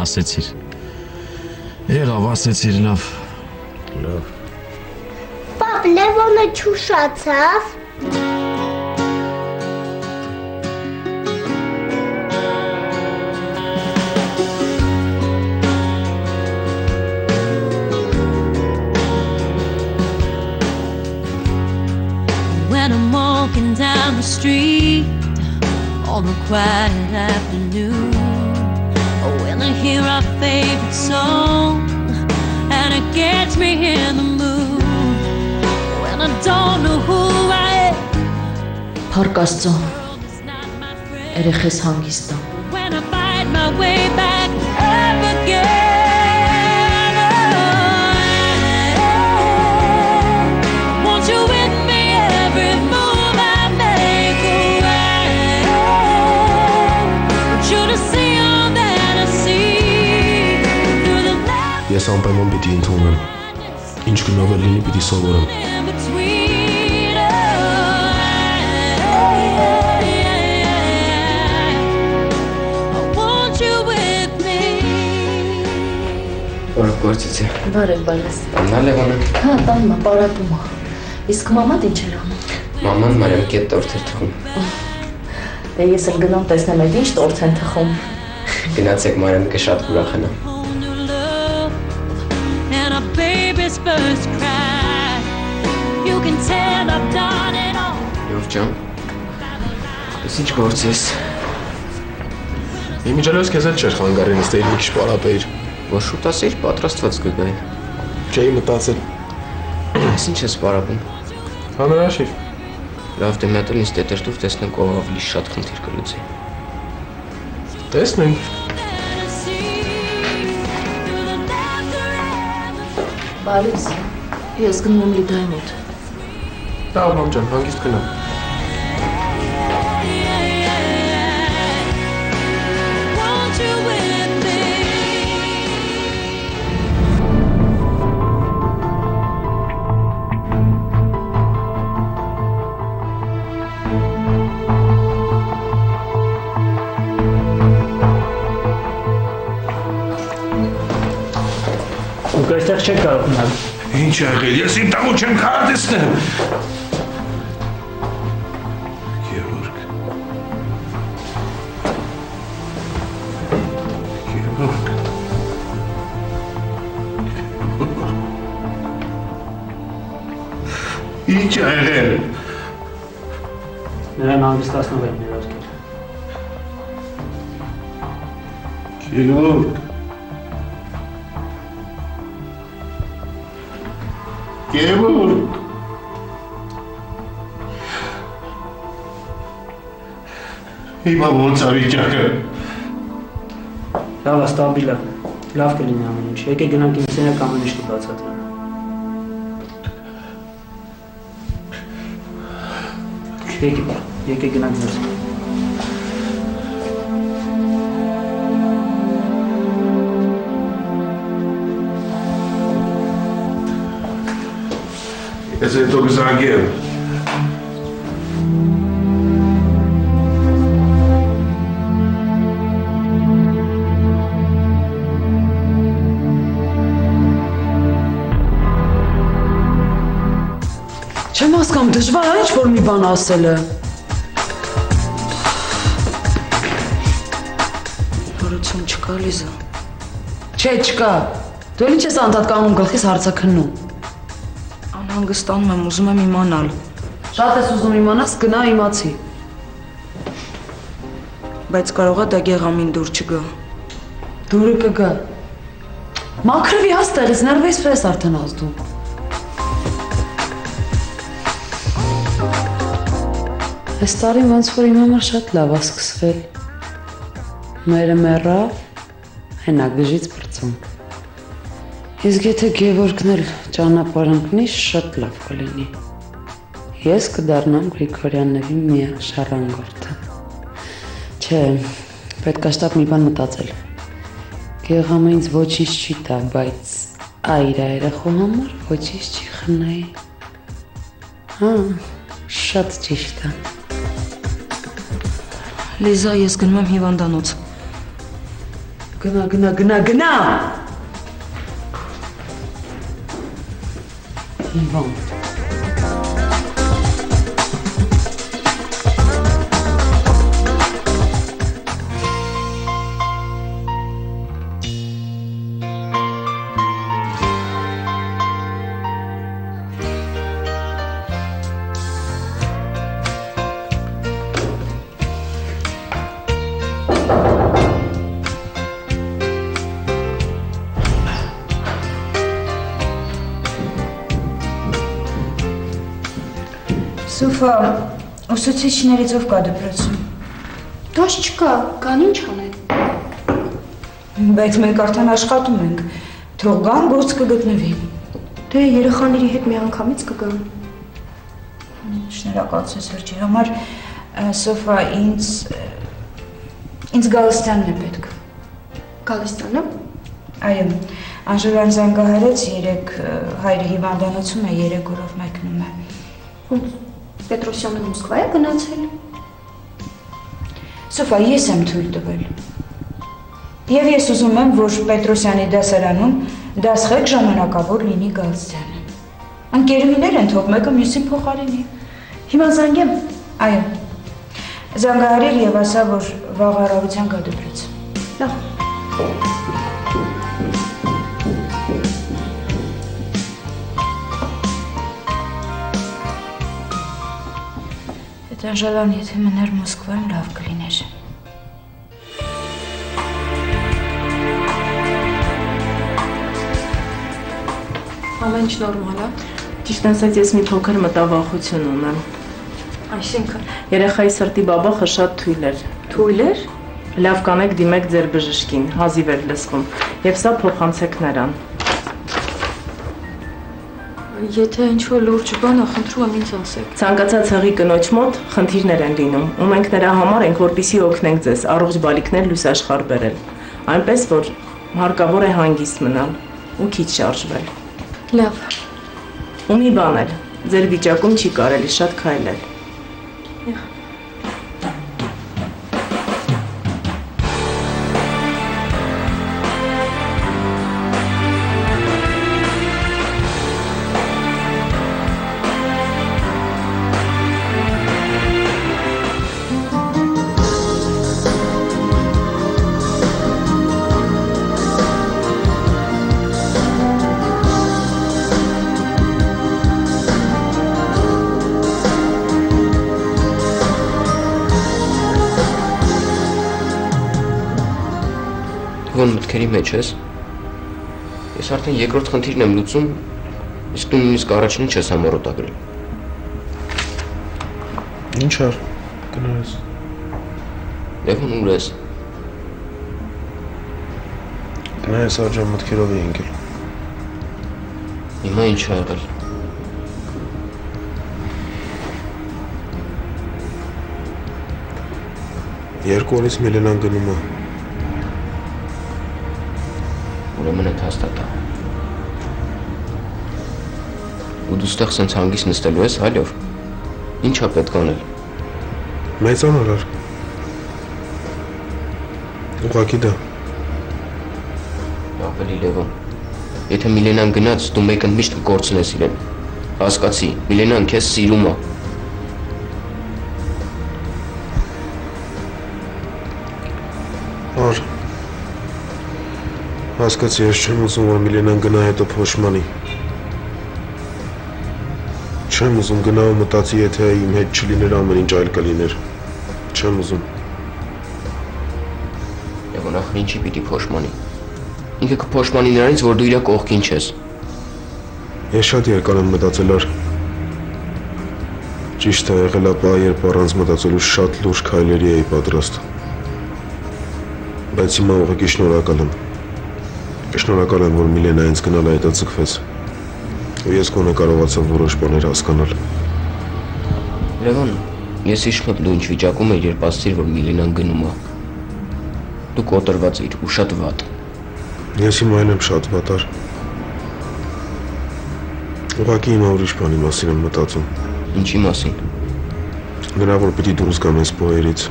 ասեցիր։ Եղավ, ասեցիր լավ։ Լավ։ Պապ, Լևոնը չուշացավ։ When I'm walking down the street on a quiet afternoon, I hear our favorite song, and it gets me in the mood when I don't know who I am. Podcast song. Erechis When I fight my way back. Ես անպայման պիտի ընդունեմ։ Ինչ գնով էլ լինի, պիտի սովորեմ։ in between. Oh, I want you with me. Որ գործիցի։ Բարև բայես։ Աննա Լևոնը։ Հա, տանմա, պարապում ա։ Իսկ մաման ինչ էր անում։ Մաման Մարիամ կետ տորթ էր թխում։ Դե ես էլ գնամ տեսնեմ այդ ինչ տորթ են թխում։ Գնացեք Մարիամը կշատ կուրախանա։ first cry. You can tell I've done it all. Եվ ջան։ Ես ինչ գործես։ Իմիջելոս քեզ էլ չէր խանգարեն ստեյլ մի քիչ պարապեիր։ Որ շուտ ասեիր պատրաստված կգայի։ Չէի մտածել։ Ես ինչ ես պարապում։ Հանրաշիվ։ Լավ դե էլ ինձ տետերտուվ տեսնենք ով ավելի շատ խնդիր կլուծի։ Տեսնենք։ Բարիս։ Ես գնում եմ Լիդայի մոտ։ Լավ, մամ ջան, հանգիստ գնա։ Դուք այստեղ չեք կարող մնալ։ Ինչ եղել, ես իմ տաղու չեմ կարող տեսնեմ։ Գևորգ։ Գևորգ։ Ինչ եղել։ Նրան հանգստացնող եմ ներարկել։ Գևորգ։ Գևորգ։ Հիմա ոնց ա վիճակը։ Լավ, է։ Լավ կլինի ամեն ինչ։ Եկեք գնանք իմ սենյակ ամեն ինչ կբացատրեմ։ Եկեք, եկեք գնանք ներս։ Ես հետո կզանգեմ։ Չեմ հասկանում, դժվար է ինչ որ մի բան ասելը։ Բարություն չկա Լիզա։ Չէ, չկա։ Դու էլ ինչ ես անդադ կանգնում գլխիս հարցակնում։ Անհանգստանում եմ, ուզում եմ իմանալ։ Շատ ես ուզում իմանաս, գնա իմացի։ Բայց կարողա դա գեղամին դուր չգա։ Դուրը կգա։ Մաքրվի հաստեղից, ներվես ֆրես արդեն ազդու։ Այս տարի ոնց որ իմ համար շատ լավ է սկսվել։ Մերը մեռավ, հենա գժից բրծում։ Իսկ եթե Գևորգն էլ ճանապարհ ընկնի, շատ լավ կլինի։ Ես կդառնամ Գրիգորյանների միակ շարանգորդը։ Չէ, պետք է շտապ մի բան մտածել։ Գեղամը ինձ ոչինչ չի տա, բայց այր երախու համար ոչինչ չի խնայի։ Հա, շատ ճիշտ է։ Լիզա, ես գնում եմ հիվանդանոց։ Գնա, գնա, գնա, գնա։ e volta. Սոֆա, ուսուցիչներից ով կա դպրոցում։ Դաշ չկա, կան ինչ անել։ Բայց մենք արդեն աշխատում ենք։ Թող գան, գործ կգտնվի։ Դե երեխաների հետ մի անգամից կգամ։ Շնորհակալություն Սերժի համար։ Սոֆա, ինձ ինձ Գալստյանն է պետք։ Գալստյանը։ Այո, Անժելան զանգահարեց երեք ը, հայրը հիվանդանոցում է, երեք օրով մեկնում է։ Ոնց Պետրոսյանը Մոսկվա է գնացել։ Սոֆա, ես եմ թույլ տվել։ Եվ ես ուզում եմ, որ Պետրոսյանի դասարանում դասղեկ ժամանակավոր լինի Գալստյանը։ Անկերուհիներ են թող մեկը մյուսին փոխարինի։ Հիմա զանգեմ։ Այո։ Զանգահարիր եւ ասա, որ վաղ առավոտյան գա դպրոց։ Լավ։ Այդ անժալան եթե մներ Մոսկվայում լավ կլիներ։ Ամեն ինչ նորմալ է։ Ճիշտ ասած ես մի փոքր մտավախություն ունեմ։ Այսինքն Երեխայի սրտի բաբախը շատ թույլ էր։ թույլ էր։ Լավ կանեք դիմեք ձեր բժշկին, հազիվ էր լսվում, եւ սա փոխանցեք նրան։ Եթե ինչ որ լուրջ բան ա, խնդրում եմ ինձ ասեք։ Ցանկացած հղի կնոջ մոտ խնդիրներ են լինում, ու մենք նրա համար ենք, որպիսի օգնենք ձեզ առողջ բալիկներ լույս աշխարհ բերել։ Այնպես որ հարկավոր է հանգիստ մնալ ու քիչ շարժվել։ Լավ։ Ու մի բան էլ, ձեր վիճակում չի կարելի շատ քայլել։ Ո՞ն մտքերի մեջ ես։ Ես արդեն երկրորդ խնդիրն եմ լուծում, իսկ դու նույնիսկ առաջինը չես համառոտագրել։ Ինչ ար, գնաս։ Լևոն ուր ես։ Գնաս աջա մտքերով է ընկել։ Հիմա ինչ ա եղել։ Երկու օրից Միլենան գնում է։ Ուրեմն այդ հաստատ է։ Ու դու ստեղ սենց հանգիստ նստելու ես հալով։ Ինչ ա պետք անել։ Մեծանալ ար։ Ուղղակի դա։ Ավելի Լևոն։ Եթե Միլենան գնաց, դու մեկը միշտ կկորցնես իրեն։ Հասկացի, Միլենան քեզ սիրում է։ Հասկացի, ես չեմ ուզում, որ Միլենան գնա հետո փոշմանի։ Չեմ ուզում գնա ու մտածի, եթե իմ հետ չլիներ ամեն ինչ այլ կլիներ։ Չեմ ուզում։ Լևոն ախր ինչի պիտի փոշմանի։ Ինքը կփոշմանի նրանից, որ դու իր կողքին չես։ Ես շատ երկար եմ մտածել ար։ Ճիշտ է եղել ապա, երբ առանց մտածելու շատ լուրջ քայլերի էի պատրաստ։ Բայց հիմա ուղղակի շնորհակալ եմ։ Շնորհակալ եմ, որ Միլենա ինձ գնալ հետաձգվեց։ Ու ես կոնե կարողացա որոշ բաներ հասկանալ։ Լևոն, ես հիշում եմ դու ինչ վիճակում էիր, երբ ասացիր, որ Միլենան գնում է։ Դու կոտրված էիր ու շատ վատ։ Ես հիմա էլ եմ շատ վատար։ Ուղղակի հիմա ուրիշ բանի մասին եմ մտածում։ Ինչի մասին։ Նրա որ պիտի դուրս գամ այս բոյերից։